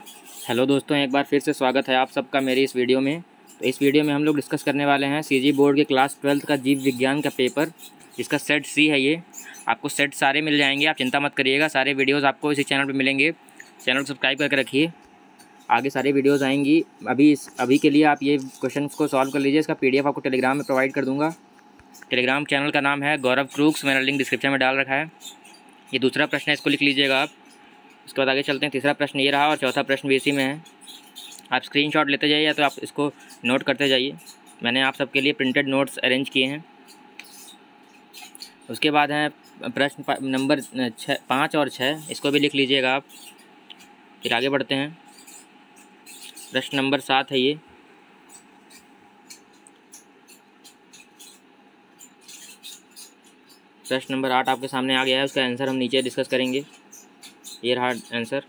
Hello दोस्तों, एक बार फिर से स्वागत है आप सबका मेरी इस वीडियो में। तो इस वीडियो में हम लोग डिस्कस करने वाले हैं सीजी बोर्ड के क्लास ट्वेल्थ का जीव विज्ञान का पेपर जिसका सेट सी है ये। आपको सेट सारे मिल जाएँगे, आप चिंता मत करिएगा, सारे वीडियोज़ आपको इसी चैनल पर मिलेंगे। चैनल को सब्सक्राइब करके रखिए। आगे सारी वीडियोज़ आएँगी। अभी इस, अभी के लिए आप ये क्वेश्चन को सॉल्व कर लीजिए, इसका पीडीएफ आपको टेलीग्राम में प्रोवाइड कर दूँगा। टेलीग्राम चैनल का नाम है गौरव क्रूक्स मैंने लिंक डिस्क्रिप्शन में डाल रखा है। ये दूसरा प्रश्न है, इसको लिख लीजिएगा आप। उसके बाद आगे चलते हैं। तीसरा प्रश्न ये रहा और चौथा प्रश्न भी इसी में है। आप स्क्रीनशॉट लेते जाइए या तो आप इसको नोट करते जाइए। मैंने आप सबके लिए प्रिंटेड नोट्स अरेंज किए हैं। उसके बाद है प्रश्न नंबर छः पाँच और छः इसको भी लिख लीजिएगा आप। फिर आगे बढ़ते हैं। प्रश्न नंबर सात है ये। प्रश्न नंबर आठ आपके सामने आ गया है, उसका आंसर हम नीचे डिस्कस करेंगे। ये रहा आंसर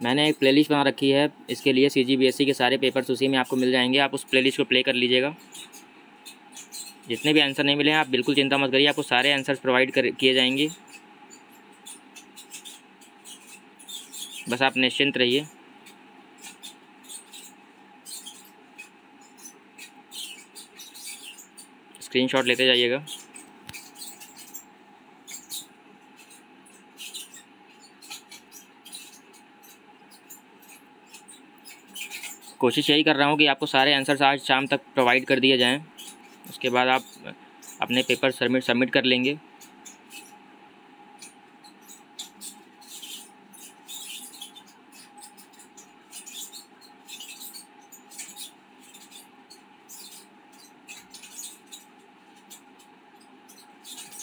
मैंने एक प्लेलिस्ट बना रखी है, इसके लिए सी e के सारे पेपर्स उसी में आपको मिल जाएँगे। आप उस प्लेलिस्ट को प्ले कर लीजिएगा। जितने भी आंसर नहीं मिले हैं, आप बिल्कुल चिंता मत करिए, आपको सारे आंसर्स प्रोवाइड कर, किए जाएँगे। बस आप निश्चिंत रहिए। स्क्रीनशॉट लेते जाइएगा। कोशिश यही कर रहा हूँ कि आपको सारे आंसर्स आज शाम तक प्रोवाइड कर दिए जाएँ। उसके बाद आप अपने पेपर सबमिट सबमिट कर लेंगे।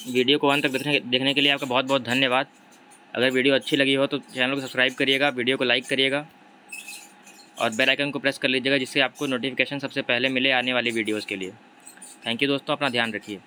वीडियो को अंत तक देखने देखने के लिए आपका बहुत बहुत धन्यवाद। अगर वीडियो अच्छी लगी हो तो चैनल को सब्सक्राइब करिएगा, वीडियो को लाइक करिएगा। और बेल आइकन को प्रेस कर लीजिएगा, जिससे आपको नोटिफिकेशन सबसे पहले मिले आने वाली वीडियोज़ के लिए। थैंक यू दोस्तों, अपना ध्यान रखिए।